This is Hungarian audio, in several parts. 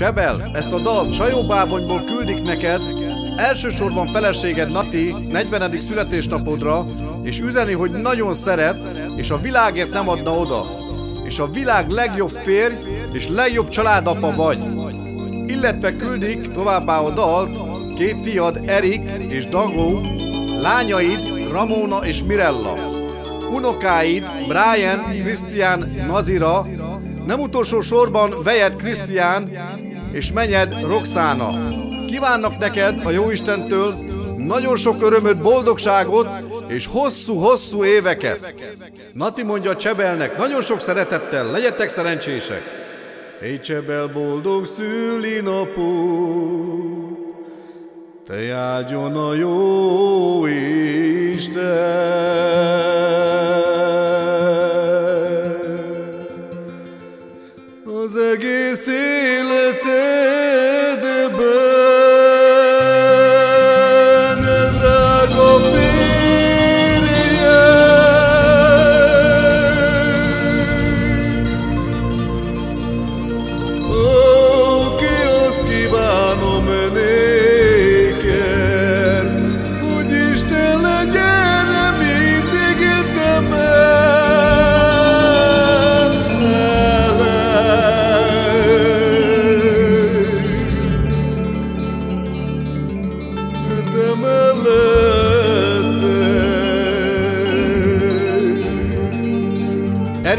Csebel, ezt a dalt Sajóbábonyból küldik neked, elsősorban feleséged Nati 40. születésnapodra, és üzeni, hogy nagyon szeret, és a világért nem adna oda. És a világ legjobb férj és legjobb családapa vagy. Illetve küldik továbbá a dalt két fiad Erik és Dagó, lányaid Ramona és Mirella, unokáid Brian, Christian, Nazira, nem utolsó sorban Vejed Krisztián és menyed Roxana. Kívánnak neked a Jóistentől nagyon sok örömöt, boldogságot és hosszú-hosszú éveket. Nati mondja Csebelnek, nagyon sok szeretettel, legyetek szerencsések. Hey Csebel, boldog szülinapot, te áldjon a jó Isten.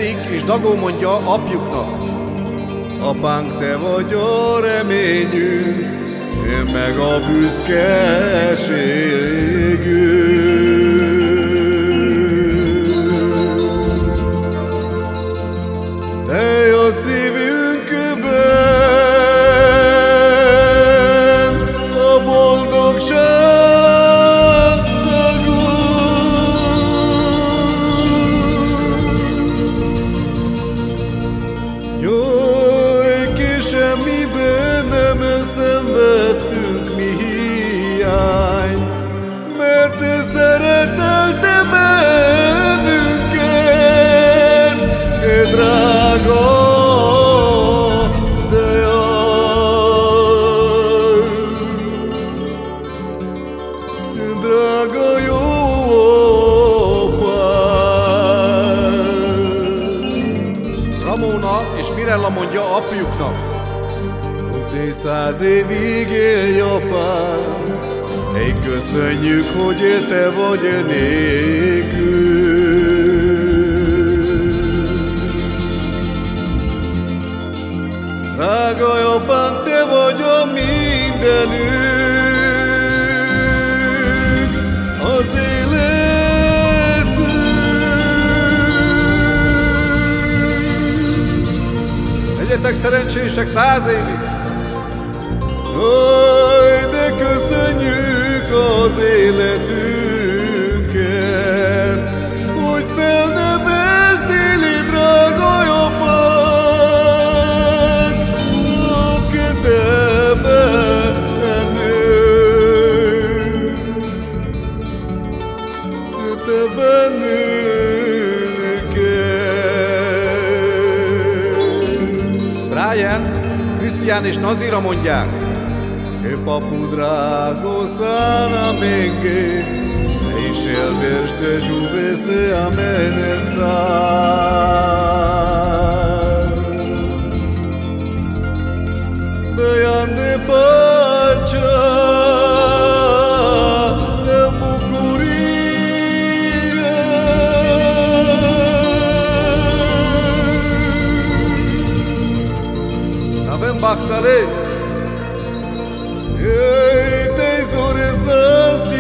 Erik és Dagó mondja apjuknak, Apánk, te vagy a reményünk, én meg a büszkeségünk. Ramona és Mirella mondja apjuknak. Hogy száz évig élj, apám, Hey, köszönjük, hogy te vagy nékünk. Legyetek szerencsések száz évig! Aj, de köszönjük az életünket, Krisztián és Nazira mondják, Che papu drago sanamente E shel verste juve se amenența Dăiam de Avem bahtale. Ei, te zore să-ți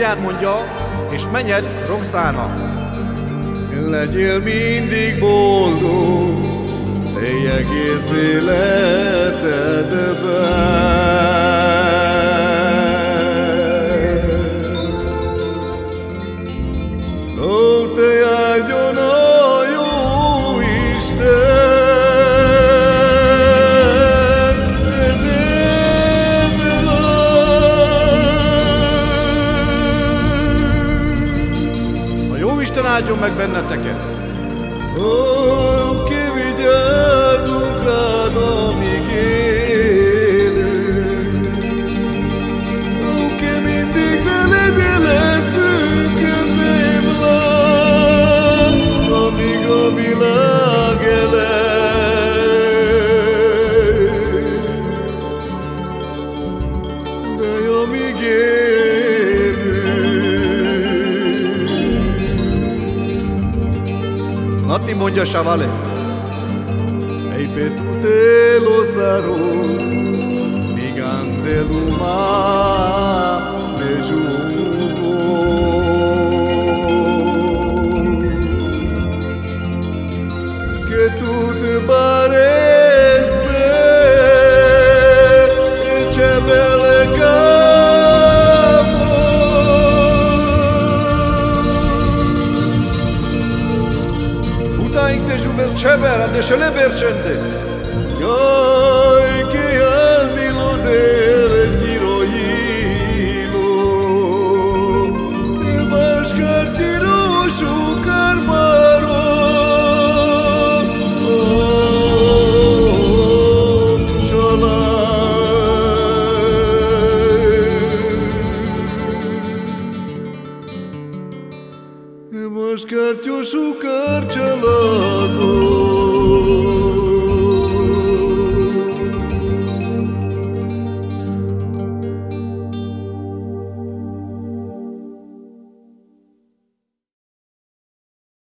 Krisztián mondja, és menyed Roxána. Legyél mindig boldog, áldjon meg benneteket. Ó, ki vigyázzunk rád, amíg élünk. Nóti mondja Savale. Ei pe tu te lo saro, mi gande. Csebel, de se